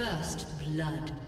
First blood.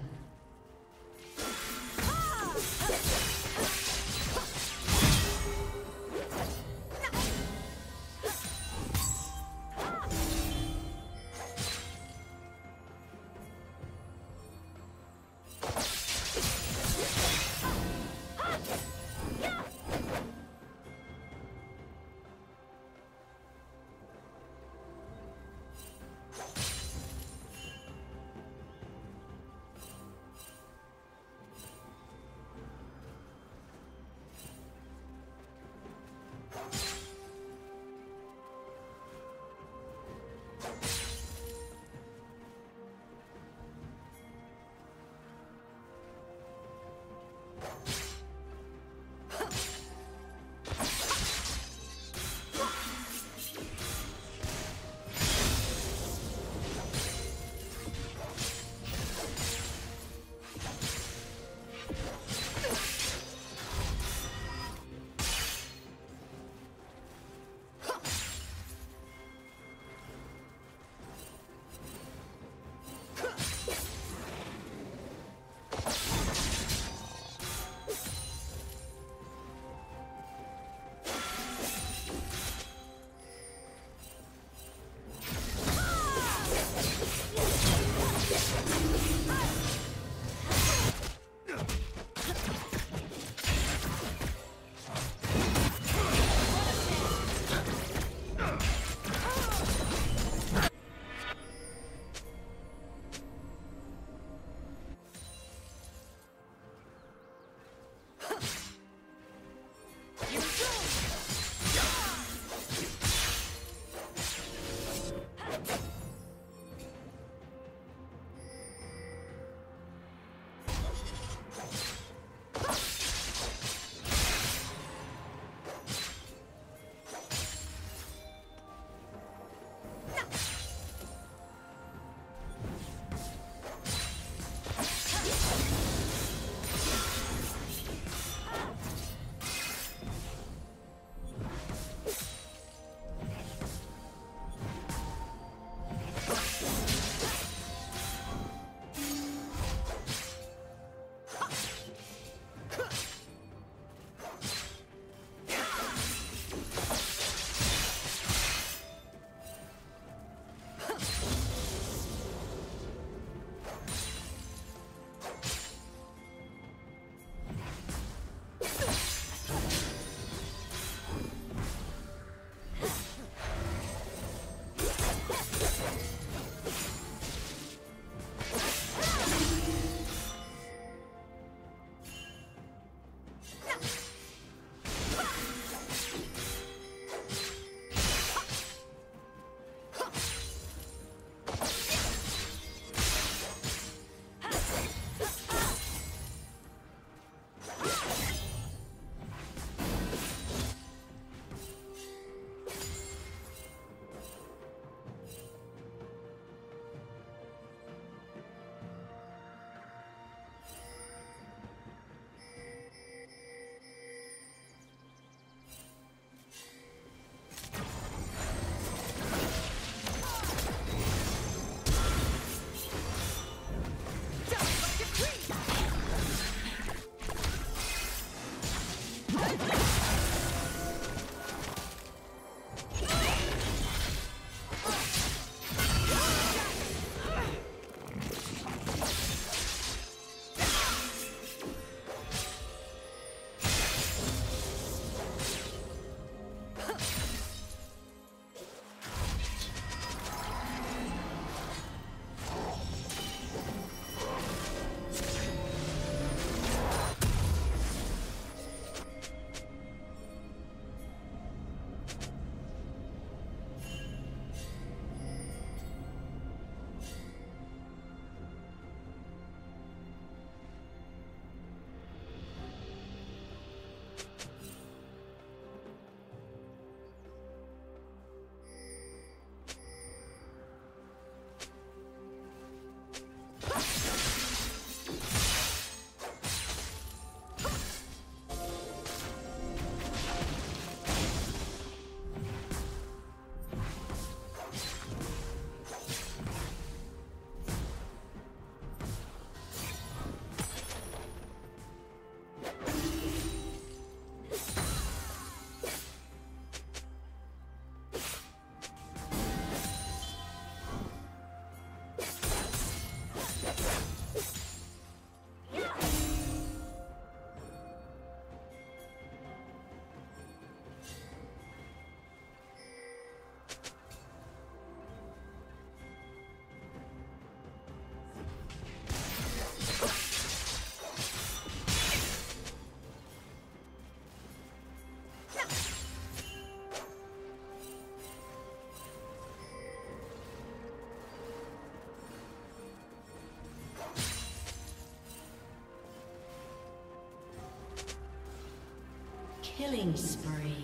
Killing spree.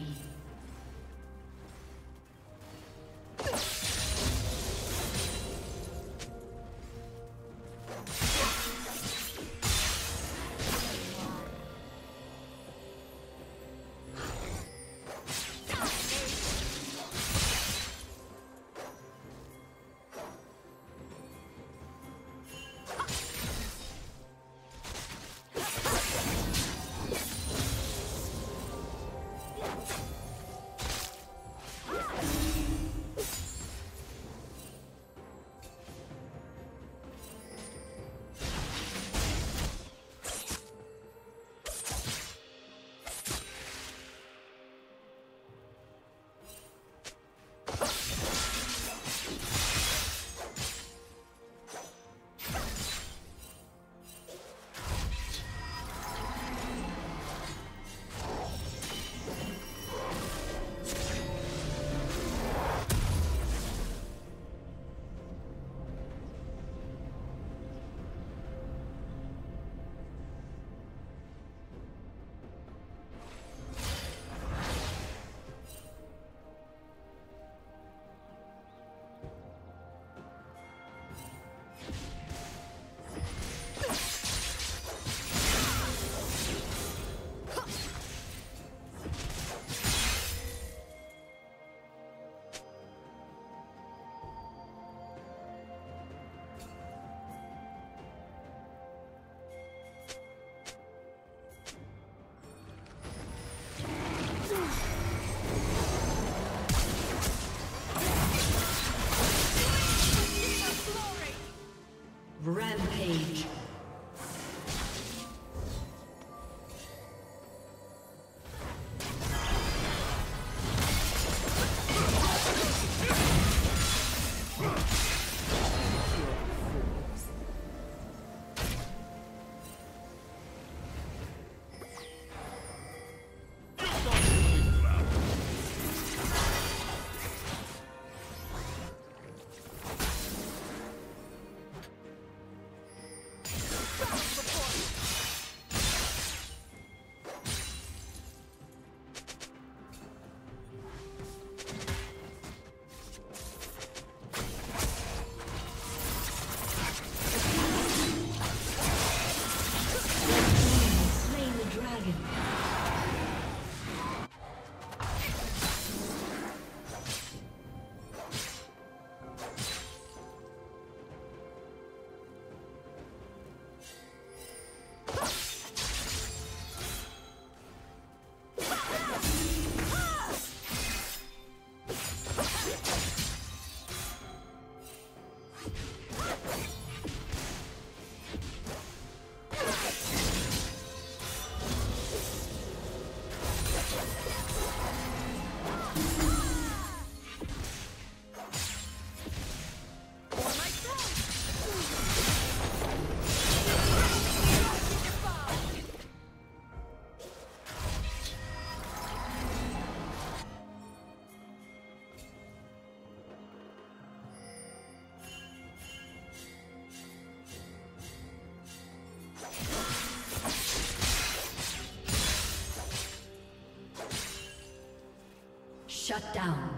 Shut down.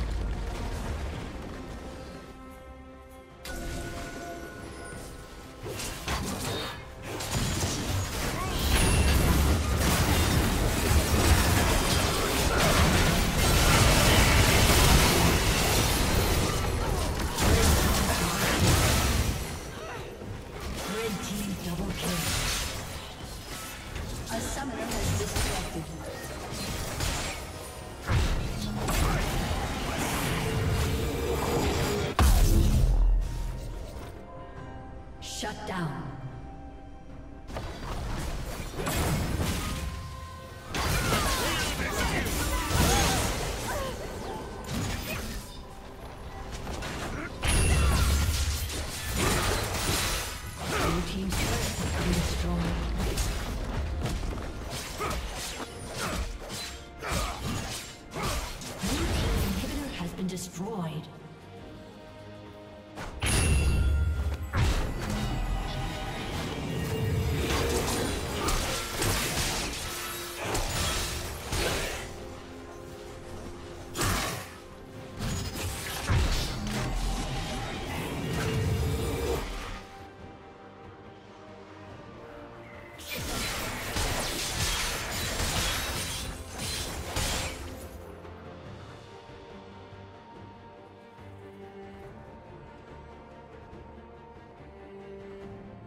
destroyed.